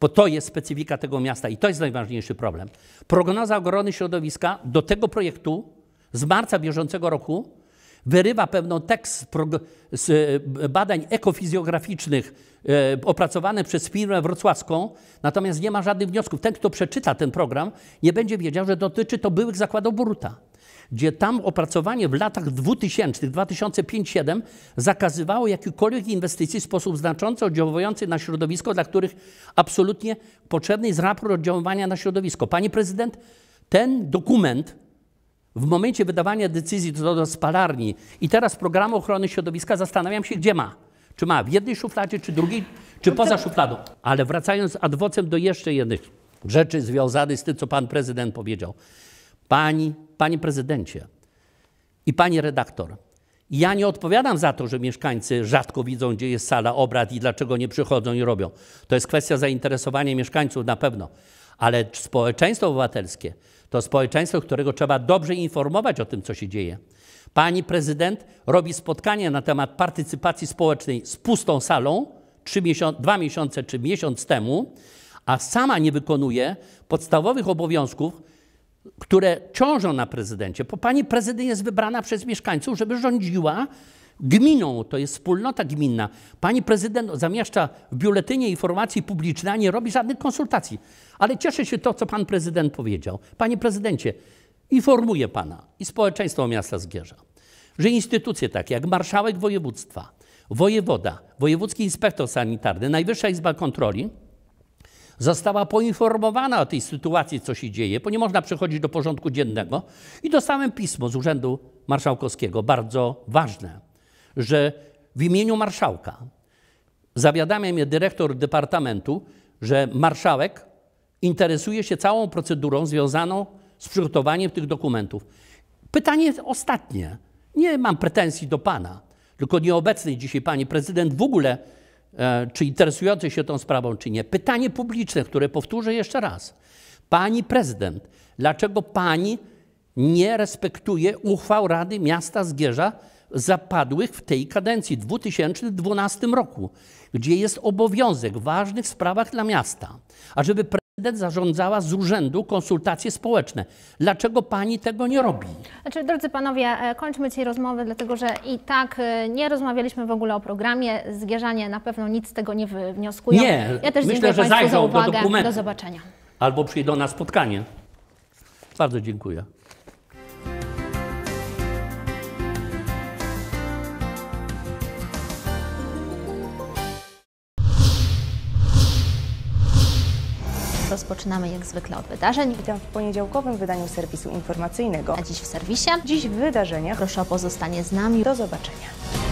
Bo to jest specyfika tego miasta i to jest najważniejszy problem. Prognoza ochrony środowiska do tego projektu z marca bieżącego roku wyrywa pewną tekst z e, badań ekofizjograficznych e, opracowany przez firmę wrocławską, natomiast nie ma żadnych wniosków. Ten, kto przeczyta ten program, nie będzie wiedział, że dotyczy to byłych zakładów Boruta gdzie tam opracowanie w latach 2000, 2005-2007 zakazywało jakichkolwiek inwestycji w sposób znacząco oddziałujący na środowisko, dla których absolutnie potrzebny jest raport oddziaływania na środowisko. Pani prezydent, ten dokument w momencie wydawania decyzji co do spalarni i teraz programu ochrony środowiska zastanawiam się, gdzie ma. Czy ma w jednej szufladzie, czy drugiej, czy poza szufladą. Ale wracając adwocem do jeszcze jednych rzeczy związanych z tym, co pan prezydent powiedział. Pani, panie prezydencie i pani redaktor, ja nie odpowiadam za to, że mieszkańcy rzadko widzą, gdzie jest sala obrad i dlaczego nie przychodzą i robią. To jest kwestia zainteresowania mieszkańców na pewno. Ale społeczeństwo obywatelskie to społeczeństwo, którego trzeba dobrze informować o tym, co się dzieje. Pani prezydent robi spotkanie na temat partycypacji społecznej z pustą salą trzy miesiące, dwa miesiące czy miesiąc temu, a sama nie wykonuje podstawowych obowiązków, które ciążą na prezydencie. Bo pani prezydent jest wybrana przez mieszkańców, żeby rządziła gminą, to jest wspólnota gminna. Pani prezydent zamieszcza w biuletynie informacji publicznej, a nie robi żadnych konsultacji. Ale cieszę się to, co pan prezydent powiedział. Panie prezydencie, informuję pana i społeczeństwo miasta Zgierza, że instytucje takie jak marszałek województwa, wojewoda, wojewódzki inspektor sanitarny, Najwyższa Izba Kontroli, została poinformowana o tej sytuacji, co się dzieje, bo nie można przechodzić do porządku dziennego. I dostałem pismo z Urzędu Marszałkowskiego, bardzo ważne, że w imieniu marszałka zawiadamia mnie dyrektor departamentu, że marszałek interesuje się całą procedurą związaną z przygotowaniem tych dokumentów. Pytanie ostatnie. Nie mam pretensji do pana, tylko nieobecnej dzisiaj pani prezydent w ogóle czy interesujący się tą sprawą, czy nie. Pytanie publiczne, które powtórzę jeszcze raz. Pani prezydent, dlaczego pani nie respektuje uchwał Rady Miasta Zgierza zapadłych w tej kadencji, w 2012 roku, gdzie jest obowiązek w ważnych sprawach dla miasta, ażeby prezydent zarządzała z urzędu konsultacje społeczne. Dlaczego pani tego nie robi? Znaczy, drodzy panowie, e, kończmy dzisiaj rozmowę, dlatego że i tak e, nie rozmawialiśmy w ogóle o programie. Zgierzanie na pewno nic z tego nie wnioskują. Nie, ja też myślę, że Państwu za do uwagę. dokumentu. do zobaczenia. Albo przyjdą na spotkanie. Bardzo dziękuję. Rozpoczynamy jak zwykle od wydarzeń. Witam w poniedziałkowym wydaniu serwisu informacyjnego. A dziś w serwisie. Dziś w wydarzeniach. Proszę o pozostanie z nami. Do zobaczenia.